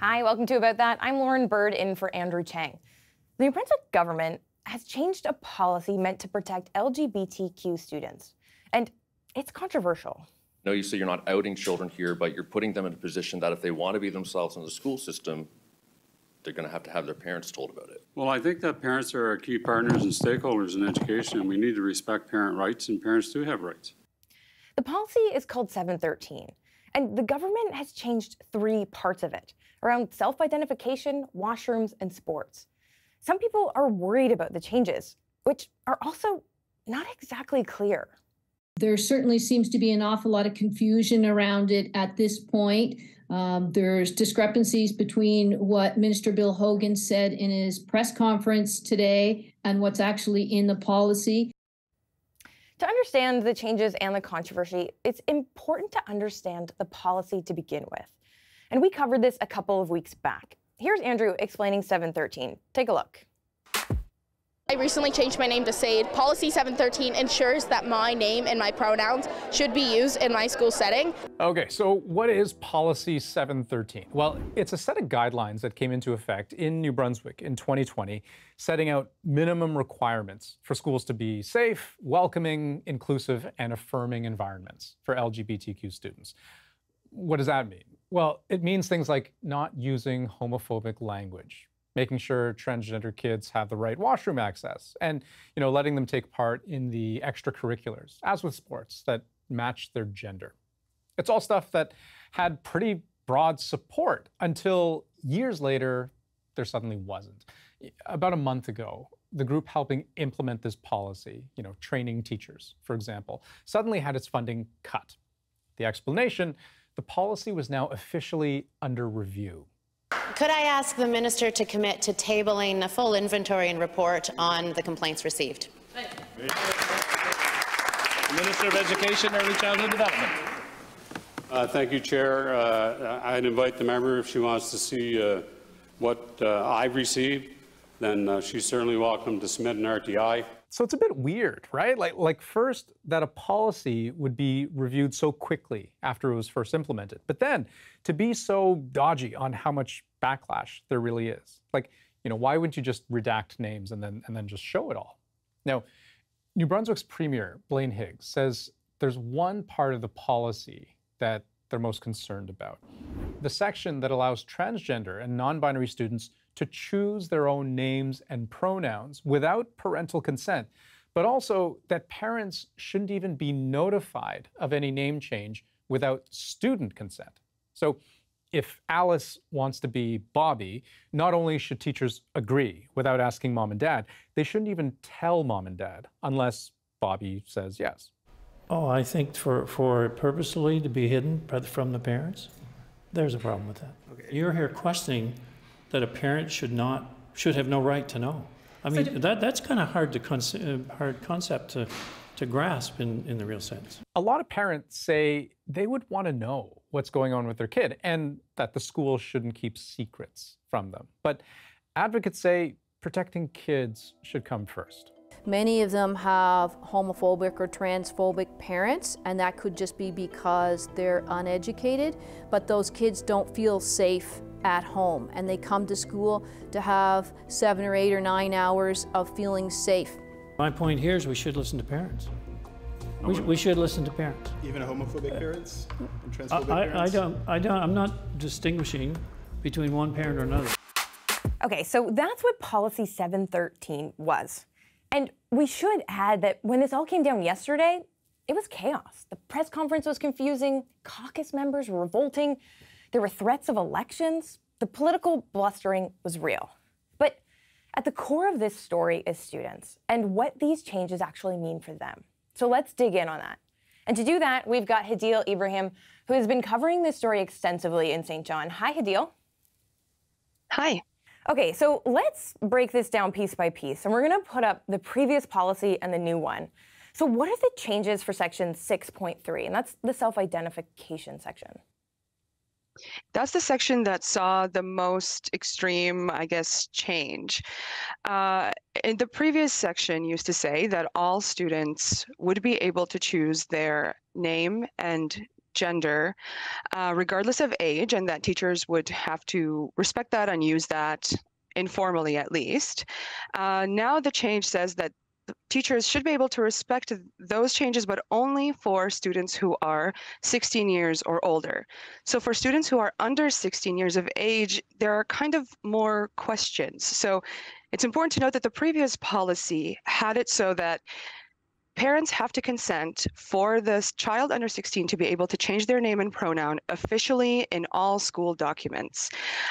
Hi, welcome to About That. I'm Lauren Bird in for Andrew Chang. The New Brunswick government has changed a policy meant to protect LGBTQ students, and it's controversial. No, you say you're not outing children here, but you're putting them in a position that if they want to be themselves in the school system, they're going to have to have their parents told about it. Well, I think that parents are our key partners and stakeholders in education, and we need to respect parent rights, and parents do have rights. The policy is called 713, and the government has changed three parts of it around self identification, washrooms, and sports. Some people are worried about the changes, which are also not exactly clear. There certainly seems to be an awful lot of confusion around it at this point. Um, there's discrepancies between what Minister Bill Hogan said in his press conference today and what's actually in the policy. To understand the changes and the controversy, it's important to understand the policy to begin with. And we covered this a couple of weeks back. Here's Andrew explaining 713. Take a look. I recently changed my name to Sade. Policy 713 ensures that my name and my pronouns should be used in my school setting. Okay, so what is Policy 713? Well, it's a set of guidelines that came into effect in New Brunswick in 2020, setting out minimum requirements for schools to be safe, welcoming, inclusive, and affirming environments for LGBTQ students. What does that mean? Well, it means things like not using homophobic language, making sure transgender kids have the right washroom access, and you know, letting them take part in the extracurriculars, as with sports, that match their gender. It's all stuff that had pretty broad support until years later, there suddenly wasn't. About a month ago, the group helping implement this policy, you know, training teachers, for example, suddenly had its funding cut. The explanation the policy was now officially under review. Could I ask the minister to commit to tabling a full inventory and report on the complaints received? Minister of Education, Early Childhood Development. Uh, thank you, Chair. Uh, I'd invite the member if she wants to see uh, what uh, I've received, then uh, she's certainly welcome to submit an RTI. So it's a bit weird, right? Like, like first that a policy would be reviewed so quickly after it was first implemented, but then to be so dodgy on how much backlash there really is. Like, you know, why wouldn't you just redact names and then and then just show it all? Now, New Brunswick's premier Blaine Higgs says there's one part of the policy that they're most concerned about. The section that allows transgender and non-binary students to choose their own names and pronouns without parental consent, but also that parents shouldn't even be notified of any name change without student consent. So if Alice wants to be Bobby, not only should teachers agree without asking mom and dad, they shouldn't even tell mom and dad unless Bobby says yes. Oh, I think for, for purposely to be hidden from the parents, there's a problem with that. Okay. You're here questioning that a parent should not, should have no right to know. I mean, so that, that's kind of hard to conce- uh, hard concept to, to grasp in, in the real sense. A lot of parents say they would want to know what's going on with their kid and that the school shouldn't keep secrets from them. But advocates say protecting kids should come first. Many of them have homophobic or transphobic parents, and that could just be because they're uneducated, but those kids don't feel safe at home and they come to school to have seven or eight or nine hours of feeling safe. My point here is we should listen to parents. We, we should listen to parents. Even homophobic uh, parents and transphobic I, parents? I don't, I don't, I'm not distinguishing between one parent or another. Okay, so that's what Policy 713 was. And we should add that when this all came down yesterday, it was chaos. The press conference was confusing, caucus members were revolting. There were threats of elections. The political blustering was real. But at the core of this story is students and what these changes actually mean for them. So let's dig in on that. And to do that, we've got Hadil Ibrahim, who has been covering this story extensively in St. John. Hi, Hadil. Hi. Okay, so let's break this down piece by piece, and we're going to put up the previous policy and the new one. So, what are the changes for section 6.3? And that's the self identification section. That's the section that saw the most extreme, I guess, change. Uh, in the previous section used to say that all students would be able to choose their name and gender, uh, regardless of age, and that teachers would have to respect that and use that informally at least. Uh, now the change says that teachers should be able to respect those changes, but only for students who are 16 years or older. So for students who are under 16 years of age, there are kind of more questions. So it's important to note that the previous policy had it so that parents have to consent for this child under 16 to be able to change their name and pronoun officially in all school documents.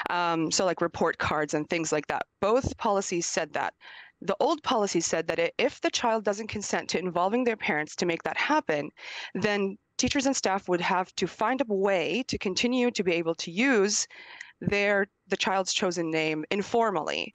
Um, so like report cards and things like that. Both policies said that. The old policy said that if the child doesn't consent to involving their parents to make that happen, then teachers and staff would have to find a way to continue to be able to use their the child's chosen name informally.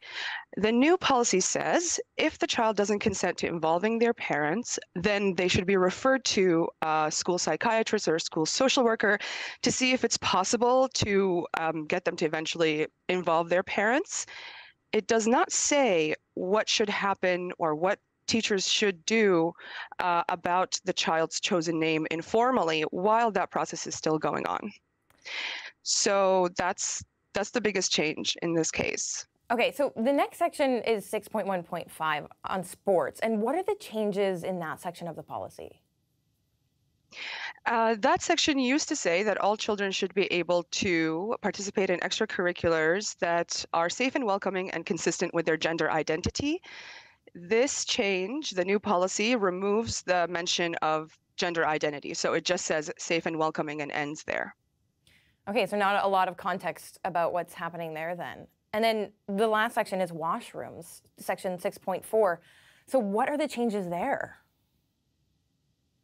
The new policy says if the child doesn't consent to involving their parents, then they should be referred to a school psychiatrist or a school social worker to see if it's possible to um, get them to eventually involve their parents. It does not say what should happen or what teachers should do uh, about the child's chosen name informally while that process is still going on. So that's that's the biggest change in this case. Okay, so the next section is 6.1.5 on sports. And what are the changes in that section of the policy? Uh, that section used to say that all children should be able to participate in extracurriculars that are safe and welcoming and consistent with their gender identity. This change, the new policy, removes the mention of gender identity. So it just says safe and welcoming and ends there. Okay, so not a lot of context about what's happening there then. And then the last section is washrooms, section 6.4. So what are the changes there?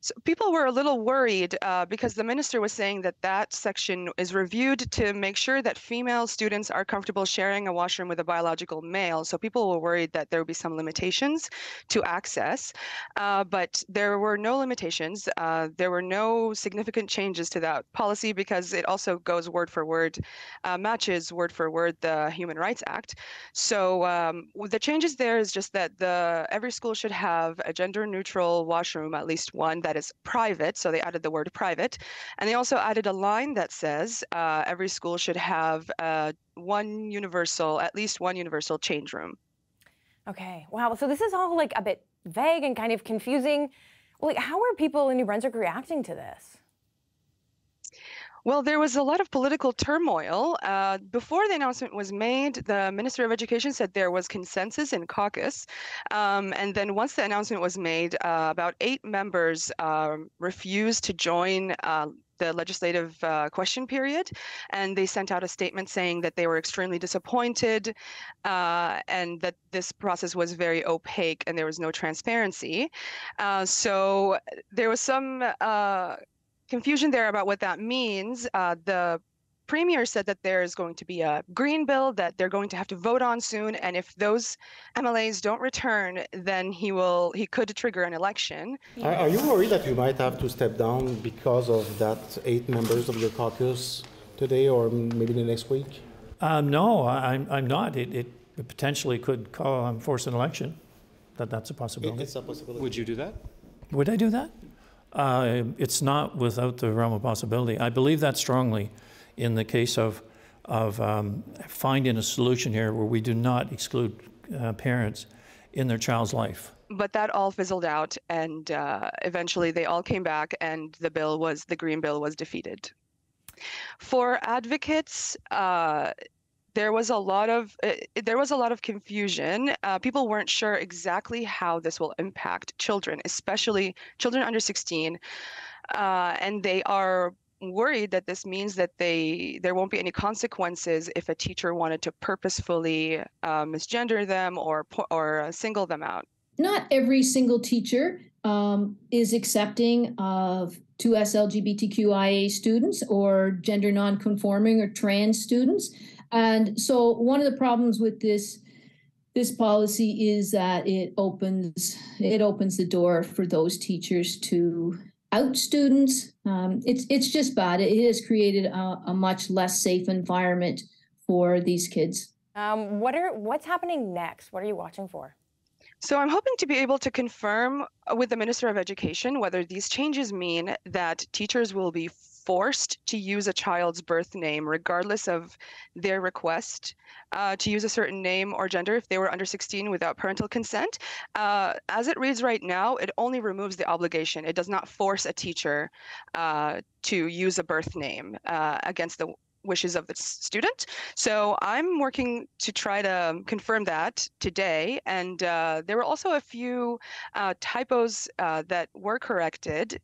So people were a little worried uh, because the minister was saying that that section is reviewed to make sure that female students are comfortable sharing a washroom with a biological male. So people were worried that there would be some limitations to access, uh, but there were no limitations. Uh, there were no significant changes to that policy because it also goes word for word, uh, matches word for word the Human Rights Act. So um, the changes there is just that the every school should have a gender neutral washroom, at least one that is private. So they added the word private. And they also added a line that says uh, every school should have uh, one universal, at least one universal change room. Okay. Wow. So this is all like a bit vague and kind of confusing. Like, how are people in New Brunswick reacting to this? Well, there was a lot of political turmoil. Uh, before the announcement was made, the Minister of Education said there was consensus in caucus. Um, and then once the announcement was made, uh, about eight members uh, refused to join uh, the legislative uh, question period, and they sent out a statement saying that they were extremely disappointed uh, and that this process was very opaque and there was no transparency. Uh, so there was some confusion there about what that means. Uh, the premier said that there is going to be a green bill that they're going to have to vote on soon, and if those MLAs don't return, then he will he could trigger an election. Are, are you worried that you might have to step down because of that eight members of your caucus today, or maybe the next week? Um, no, I'm, I'm not. It, it potentially could call, um, force an election. That that's a possibility. It's a possibility. Would you do that? Would I do that? Uh, it's not without the realm of possibility. I believe that strongly in the case of, of um, finding a solution here where we do not exclude uh, parents in their child's life. But that all fizzled out, and uh, eventually they all came back, and the bill was the green bill was defeated. For advocates, uh, there was a lot of uh, there was a lot of confusion. Uh, people weren't sure exactly how this will impact children, especially children under 16, uh, and they are worried that this means that they there won't be any consequences if a teacher wanted to purposefully uh, misgender them or or uh, single them out. Not every single teacher um, is accepting of 2S LGBTQIA students or gender nonconforming or trans students. And so one of the problems with this this policy is that it opens it opens the door for those teachers to out students. Um, it's it's just bad. It has created a, a, much less safe environment for these kids. Um, what are what's happening next? What are you watching for? So I'm hoping to be able to confirm with the Minister of Education whether these changes mean that teachers will be forced to use a child's birth name, regardless of their request uh, to use a certain name or gender if they were under 16 without parental consent. Uh, as it reads right now, it only removes the obligation. It does not force a teacher uh, to use a birth name uh, against the wishes of the student. So I'm working to try to confirm that today. And uh, there were also a few uh, typos uh, that were corrected.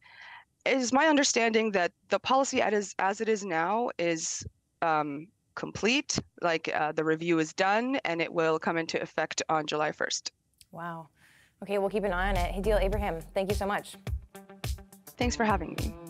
It is my understanding that the policy as, as it is now is um, complete, like uh, the review is done, and it will come into effect on July 1st. Wow. Okay, we'll keep an eye on it. Hadil Ibrahim, thank you so much. Thanks for having me.